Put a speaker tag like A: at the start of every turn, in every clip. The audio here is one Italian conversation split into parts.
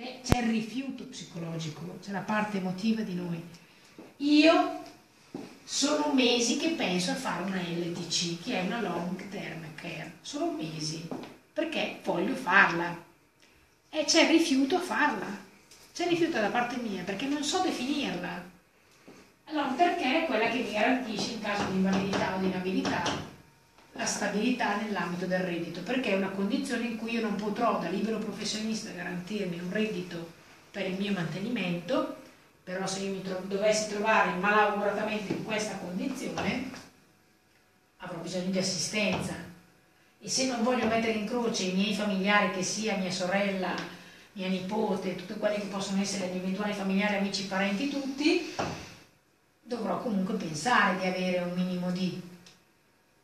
A: C'è il rifiuto psicologico, c'è la parte emotiva di noi. Io sono mesi che penso a fare una LTC, che è una long term care. Sono mesi, perché voglio farla. E c'è il rifiuto a farla. C'è il rifiuto da parte mia, perché non so definirla. Allora, perché è quella che mi garantisce in caso di invalidità o di inabilità stabilità nell'ambito del reddito, perché è una condizione in cui io non potrò da libero professionista garantirmi un reddito per il mio mantenimento, però se io mi tro dovessi trovare malauguratamente in questa condizione, avrò bisogno di assistenza. E se non voglio mettere in croce i miei familiari, che sia mia sorella, mia nipote, tutti quelli che possono essere gli eventuali familiari, amici, parenti, tutti, dovrò comunque pensare di avere un minimo di...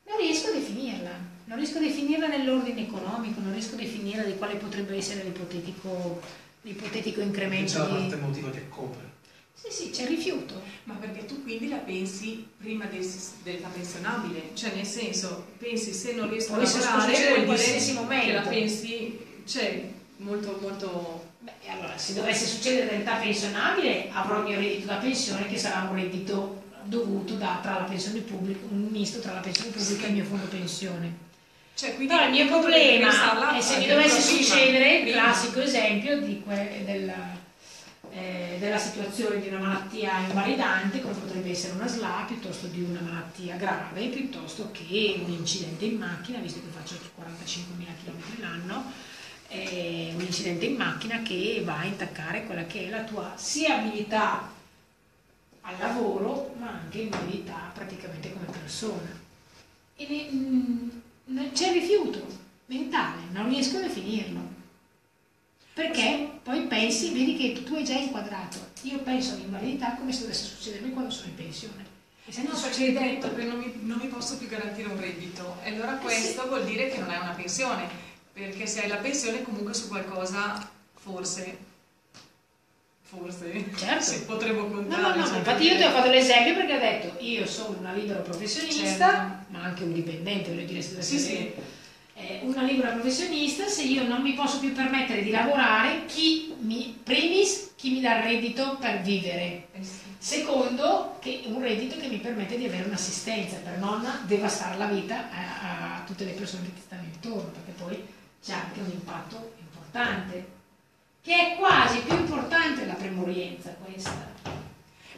A: Non riesco definirla, non riesco a definirla nell'ordine economico, non riesco a definirla di quale potrebbe essere l'ipotetico, l'ipotetico incremento
B: C'è la
A: di...
B: parte emotiva che copre.
A: Sì, sì, c'è il rifiuto.
C: Ma perché tu quindi la pensi prima del- dell'età pensionabile? Cioè nel senso, pensi se non riesco
A: Può
C: a lavorare
A: in
C: dire
A: qualsiasi momento.
C: che la pensi, cioè molto molto...
A: Beh, allora, se dovesse succedere nell'età pensionabile, avrò il mio reddito da pensione che sarà un reddito dovuto da, tra la pensione pubblica, un misto tra la pensione pubblica e il mio fondo pensione.
C: Cioè, quindi
A: Però il mio problema è se mi dovesse succedere il classico esempio di que- della, eh, della situazione di una malattia invalidante, come potrebbe essere una SLA, piuttosto di una malattia grave, piuttosto che un incidente in macchina, visto che faccio 45.000 km l'anno, eh, un incidente in macchina che va a intaccare quella che è la tua sia abilità al lavoro, ma anche invalidità praticamente come persona. E ne- mm, c'è il rifiuto mentale, non riesco a definirlo. Perché poi pensi, vedi che tu hai già inquadrato. Io penso all'invalidità come se dovesse succedermi quando sono in pensione. E se
C: No,
A: non succede,
C: hai detto che non mi, non mi posso più garantire un reddito. E allora
A: Eh
C: questo
A: sì.
C: vuol dire che non hai una pensione. Perché se hai la pensione comunque su qualcosa forse, forse,
A: Certo.
C: si potremmo
A: No,
C: contare.
A: no, no,
C: cioè,
A: infatti io ti ho fatto l'esempio perché ho detto io sono una libera professionista,
C: Certo.
A: ma anche un dipendente, voglio dire, se
C: Sì, sì.
A: eh, una libera professionista, se io non mi posso più permettere di lavorare, chi mi, primis, chi mi dà il reddito per vivere?
C: Eh sì.
A: Secondo, che un reddito che mi permette di avere un'assistenza per non devastare la vita a, a tutte le persone che ti stanno intorno, perché poi c'è anche un impatto importante, che è quasi più importante della premorienza questa.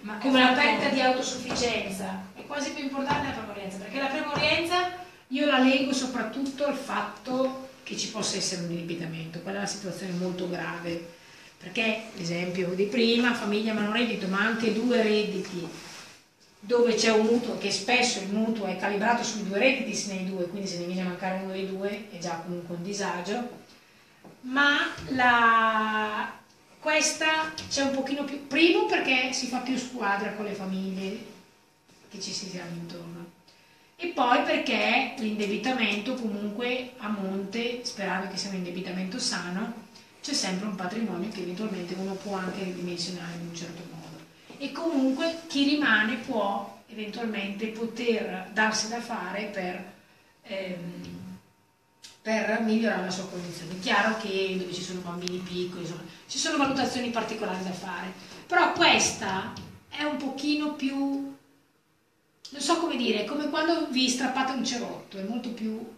C: Ma
A: come la perdita di autosufficienza. È quasi più importante della premorienza perché la premorienza io la leggo soprattutto al fatto che ci possa essere un indebitamento. Quella è una situazione molto grave. Perché l'esempio di prima famiglia ma non reddito ma anche due redditi dove c'è un mutuo che spesso il mutuo è calibrato sui due redditi se ne hai due quindi se ne viene a mancare uno dei due è già comunque un disagio ma la, questa c'è un pochino più, primo perché si fa più squadra con le famiglie che ci si siamo intorno. E poi perché l'indebitamento comunque a monte, sperando che sia un indebitamento sano, c'è sempre un patrimonio che eventualmente uno può anche ridimensionare in un certo modo. E comunque chi rimane può eventualmente poter darsi da fare per ehm, per migliorare la sua condizione. È chiaro che dove ci sono bambini piccoli, insomma, ci sono valutazioni particolari da fare, però questa è un pochino più, non so come dire, come quando vi strappate un cerotto, è molto più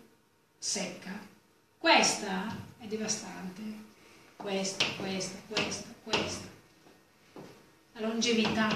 A: secca. Questa è devastante, questa, questa, questa, questa. La longevità